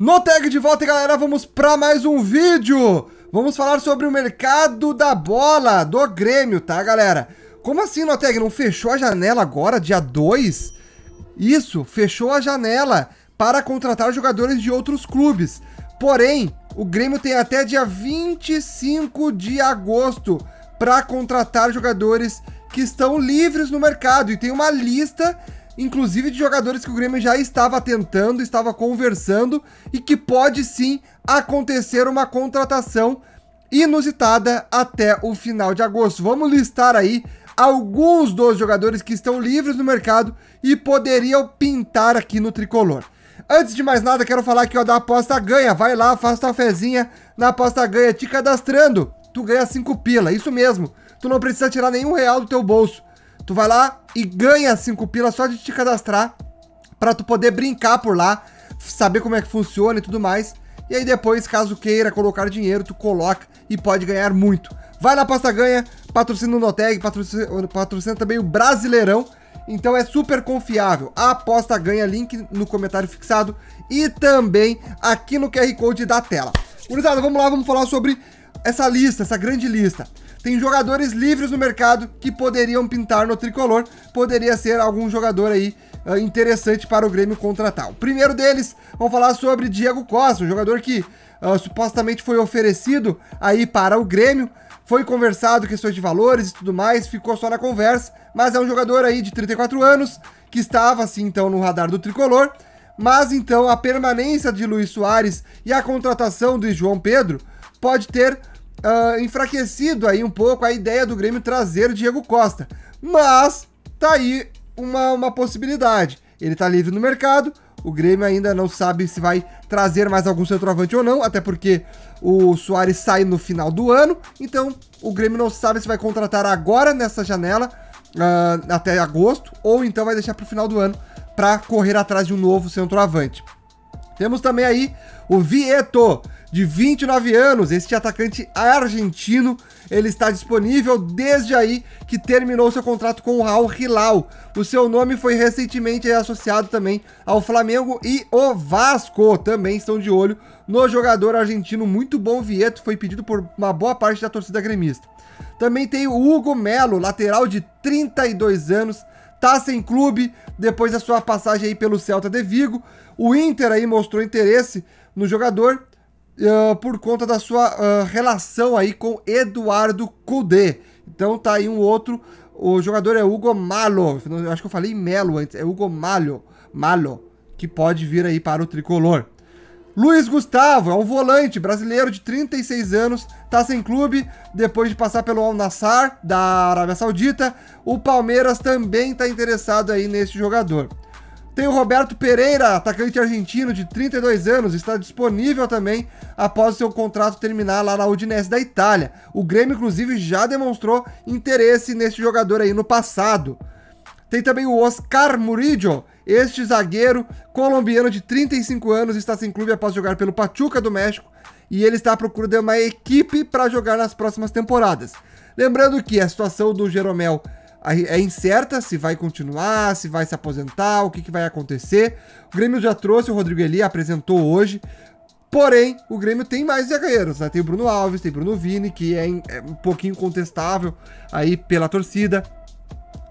No tag de volta, galera, vamos para mais um vídeo. Vamos falar sobre o mercado da bola do Grêmio, tá, galera? Como assim, Noteg? Não fechou a janela agora, dia 2? Isso, fechou a janela para contratar jogadores de outros clubes. Porém, o Grêmio tem até dia 25 de agosto para contratar jogadores que estão livres no mercado. E tem uma lista inclusive de jogadores que o Grêmio já estava tentando, estava conversando e que pode sim acontecer uma contratação inusitada até o final de agosto. Vamos listar aí alguns dos jogadores que estão livres no mercado e poderiam pintar aqui no tricolor. Antes de mais nada, quero falar aqui ó, da aposta ganha. Vai lá, faça tua fezinha na aposta ganha, te cadastrando. Tu ganha 5 pila, isso mesmo. Tu não precisa tirar nenhum real do teu bolso. Tu vai lá e ganha 5 pilas só de te cadastrar para tu poder brincar por lá, saber como é que funciona e tudo mais. E aí depois, caso queira colocar dinheiro, tu coloca e pode ganhar muito. Vai na Aposta Ganha, patrocina o Noteg, patrocina, patrocina também o Brasileirão. Então é super confiável. A aposta ganha, link no comentário fixado e também aqui no QR Code da tela. Gurizada, vamos lá, vamos falar sobre essa lista, essa grande lista tem jogadores livres no mercado que poderiam pintar no tricolor. Poderia ser algum jogador aí uh, interessante para o Grêmio contratar. O primeiro deles, vamos falar sobre Diego Costa, um jogador que uh, supostamente foi oferecido aí para o Grêmio. Foi conversado questões de valores e tudo mais, ficou só na conversa, mas é um jogador aí de 34 anos que estava assim então no radar do tricolor. Mas então a permanência de Luiz Soares e a contratação do João Pedro pode ter uh, enfraquecido aí um pouco a ideia do Grêmio trazer o Diego Costa. Mas tá aí uma, uma possibilidade. Ele tá livre no mercado, o Grêmio ainda não sabe se vai trazer mais algum centroavante ou não, até porque o Soares sai no final do ano, então o Grêmio não sabe se vai contratar agora nessa janela, uh, até agosto, ou então vai deixar para o final do ano para correr atrás de um novo centroavante. Temos também aí o Vieto, de 29 anos. Este atacante argentino, ele está disponível desde aí que terminou seu contrato com o Raul Hilal. O seu nome foi recentemente associado também ao Flamengo e o Vasco. Também estão de olho no jogador argentino muito bom Vieto, foi pedido por uma boa parte da torcida gremista. Também tem o Hugo Melo, lateral de 32 anos, tá sem clube depois da sua passagem aí pelo Celta de Vigo. O Inter aí mostrou interesse no jogador uh, por conta da sua uh, relação aí com Eduardo Cudê. Então tá aí um outro. O jogador é Hugo Malo. Eu acho que eu falei Melo antes. É Hugo Malo. Malo. Que pode vir aí para o tricolor. Luiz Gustavo é um volante brasileiro de 36 anos, tá sem clube depois de passar pelo Al Nassr da Arábia Saudita. O Palmeiras também está interessado aí nesse jogador. Tem o Roberto Pereira, atacante argentino de 32 anos, está disponível também após seu contrato terminar lá na Udinese da Itália. O Grêmio, inclusive, já demonstrou interesse nesse jogador aí no passado. Tem também o Oscar Murillo, este zagueiro colombiano de 35 anos, está sem clube após jogar pelo Pachuca do México e ele está à procura de uma equipe para jogar nas próximas temporadas. Lembrando que a situação do Jeromel é incerta se vai continuar, se vai se aposentar, o que, que vai acontecer. O Grêmio já trouxe o Rodrigo Eli, apresentou hoje. Porém, o Grêmio tem mais zagueiros, né? Tem o Bruno Alves, tem o Bruno Vini, que é, é um pouquinho contestável aí pela torcida.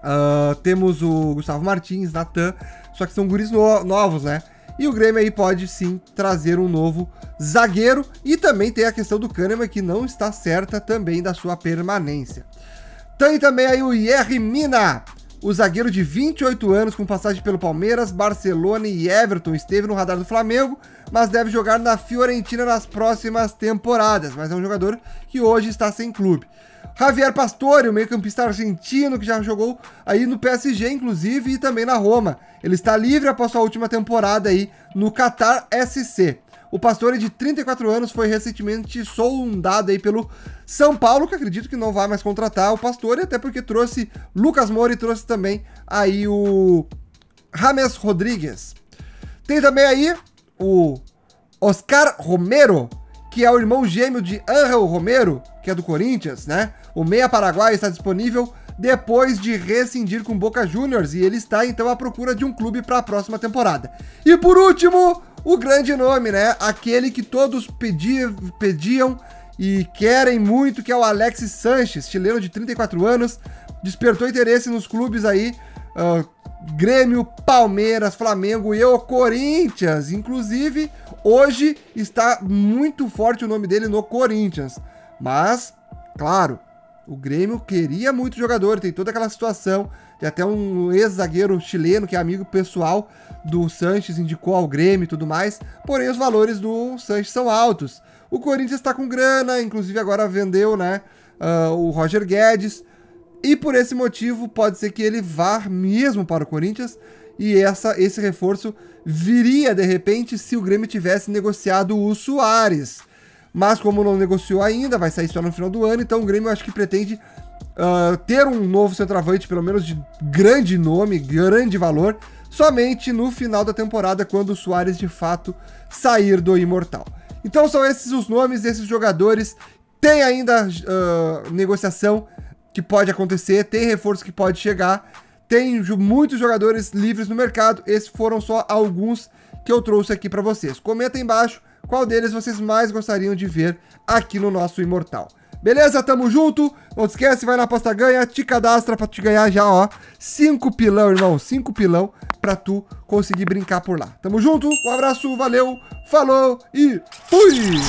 Uh, temos o Gustavo Martins, Natan, só que são guris no novos, né? E o Grêmio aí pode sim trazer um novo zagueiro. E também tem a questão do Kahneman, que não está certa também da sua permanência. Tem também aí o Yerry Mina, o zagueiro de 28 anos com passagem pelo Palmeiras, Barcelona e Everton, esteve no radar do Flamengo, mas deve jogar na Fiorentina nas próximas temporadas, mas é um jogador que hoje está sem clube. Javier Pastore, o meio-campista argentino que já jogou aí no PSG, inclusive, e também na Roma. Ele está livre após sua última temporada aí no Qatar SC. O Pastore, de 34 anos, foi recentemente sondado aí pelo São Paulo, que acredito que não vai mais contratar o Pastore, até porque trouxe Lucas Moura e trouxe também aí o James Rodrigues. Tem também aí o Oscar Romero, que é o irmão gêmeo de Angel Romero, que é do Corinthians, né? O meia paraguai está disponível depois de rescindir com Boca Juniors e ele está então à procura de um clube para a próxima temporada. E por último, o grande nome, né? Aquele que todos pediam, e querem muito, que é o Alexis Sanches, chileno de 34 anos, despertou interesse nos clubes aí, uh, Grêmio, Palmeiras, Flamengo e o Corinthians. Inclusive, hoje está muito forte o nome dele no Corinthians. Mas, claro, o Grêmio queria muito jogador, tem toda aquela situação. Tem até um ex-zagueiro chileno que é amigo pessoal do Sanches, indicou ao Grêmio e tudo mais. Porém, os valores do Sanches são altos. O Corinthians está com grana, inclusive agora vendeu, né? Uh, o Roger Guedes. E por esse motivo pode ser que ele vá mesmo para o Corinthians e essa, esse reforço viria de repente se o Grêmio tivesse negociado o Soares. Mas como não negociou ainda, vai sair só no final do ano, então o Grêmio acho que pretende uh, ter um novo centroavante, pelo menos de grande nome, grande valor, somente no final da temporada, quando o Soares de fato sair do Imortal. Então são esses os nomes desses jogadores. Tem ainda uh, negociação que pode acontecer, tem reforço que pode chegar, tem muitos jogadores livres no mercado. Esses foram só alguns que eu trouxe aqui para vocês. Comenta aí embaixo qual deles vocês mais gostariam de ver aqui no nosso Imortal. Beleza? Tamo junto. Não esquece, vai na aposta ganha, te cadastra pra te ganhar já, ó. 5 pilão, irmão. 5 pilão pra tu conseguir brincar por lá. Tamo junto. Um abraço, valeu, falou e fui!